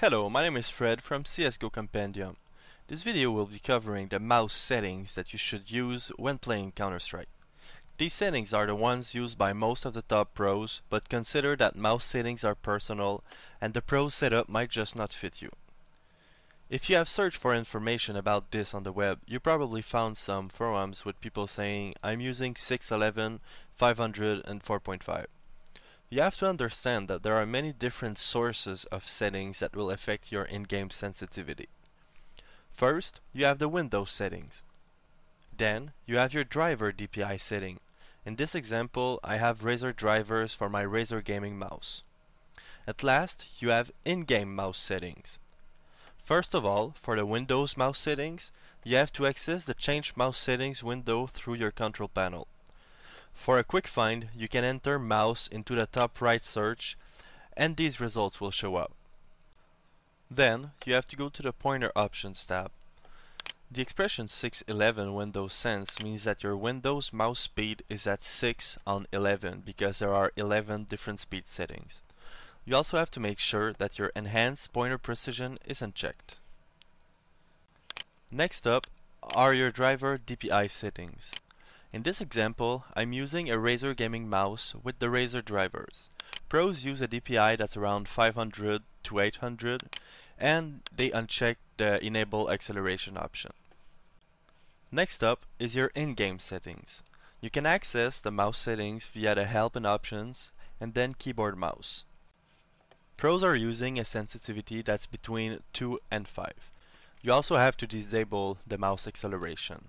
Hello, my name is Fred from CSGO Compendium. This video will be covering the mouse settings that you should use when playing Counter-Strike. These settings are the ones used by most of the top pros, but consider that mouse settings are personal and the pro setup might just not fit you. If you have searched for information about this on the web, you probably found some forums with people saying, I'm using 611, 500 and 4.5. You have to understand that there are many different sources of settings that will affect your in-game sensitivity. First, you have the Windows settings. Then, you have your driver DPI setting. In this example, I have Razer drivers for my Razer gaming mouse. At last, you have in-game mouse settings. First of all, for the Windows mouse settings, you have to access the Change Mouse Settings window through your control panel. For a quick find, you can enter mouse into the top right search and these results will show up. Then, you have to go to the pointer options tab. The expression 611 Windows Sense means that your Windows mouse speed is at 6 on 11 because there are 11 different speed settings. You also have to make sure that your enhanced pointer precision is unchecked. Next up are your driver DPI settings. In this example, I'm using a Razer gaming mouse with the Razer drivers. Pros use a DPI that's around 500 to 800 and they uncheck the enable acceleration option. Next up is your in-game settings. You can access the mouse settings via the help and options and then keyboard mouse. Pros are using a sensitivity that's between 2 and 5. You also have to disable the mouse acceleration.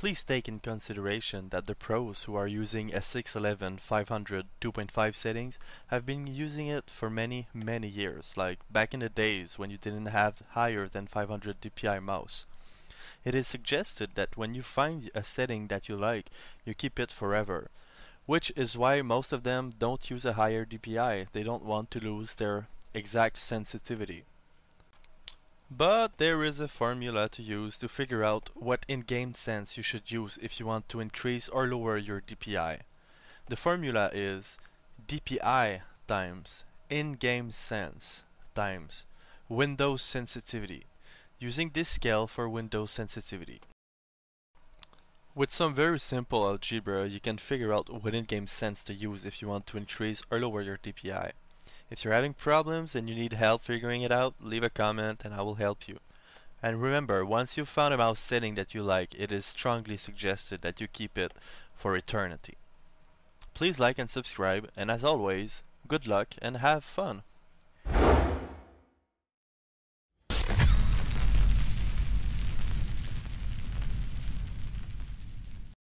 Please take in consideration that the pros who are using a 611 500 2.5 settings have been using it for many many years, like back in the days when you didn't have higher than 500 DPI mouse. It is suggested that when you find a setting that you like, you keep it forever, which is why most of them don't use a higher DPI, they don't want to lose their exact sensitivity. But there is a formula to use to figure out what in-game sense you should use if you want to increase or lower your DPI. The formula is DPI times in-game sense times Windows sensitivity, using this scale for Windows sensitivity. With some very simple algebra, you can figure out what in-game sense to use if you want to increase or lower your DPI. If you're having problems and you need help figuring it out, leave a comment and I will help you. And remember, once you've found a mouse setting that you like, it is strongly suggested that you keep it for eternity. Please like and subscribe, and as always, good luck and have fun!